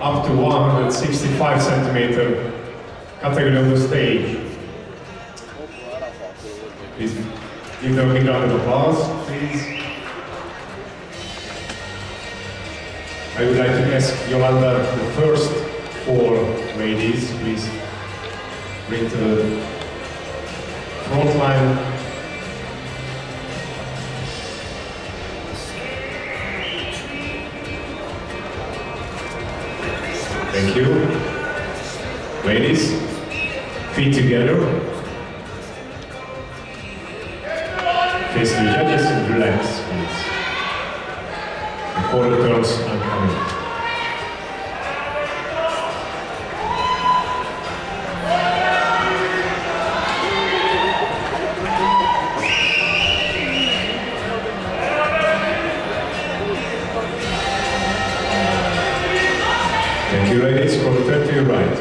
up to 165 centimeter category on the stage. Please give them a big round of applause, please. I would like to ask Yolanda, the first four ladies, please bring to the front line. Thank you. Ladies, feet together. Face the judges and relax, please. The quarter are coming. To your right.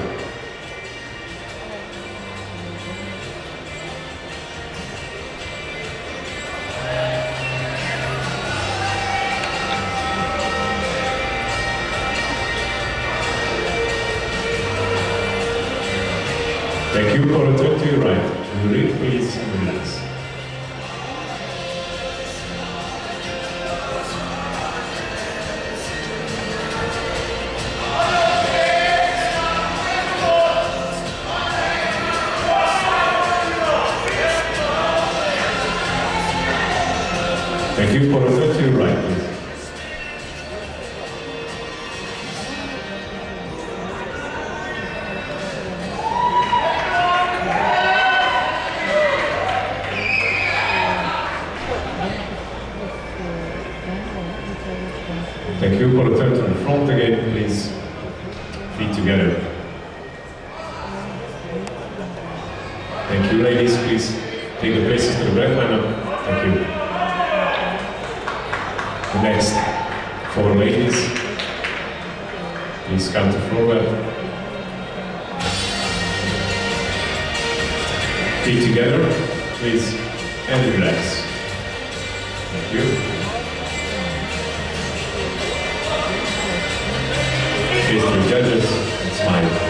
Thank you. To your right. Breathe, please, relax. Thank you. Turn to your right. Thank you. Quarter turn to the front again, please. Feet together. Thank you, ladies. Please take the places to the back lineup. Thank you. The next four ladies. Please come to forward. Feet together, please, and relax. Thank you. Face the judges and smile.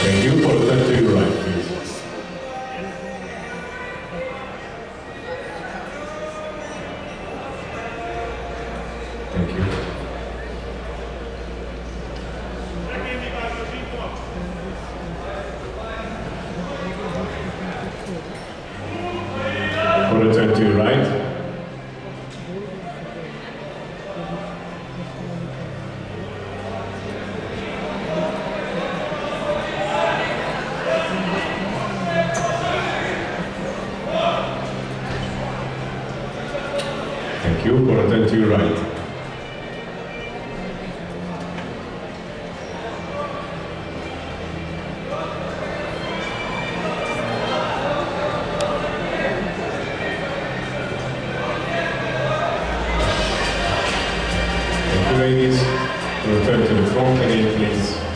Thank you. For the your right, please. Thank you. For the turn to your right. Thank you. For attending to your right. Ladies. Return to the front again, please.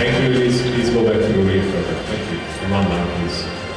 Thank you, ladies. Please go back to ring further. Thank you. One please.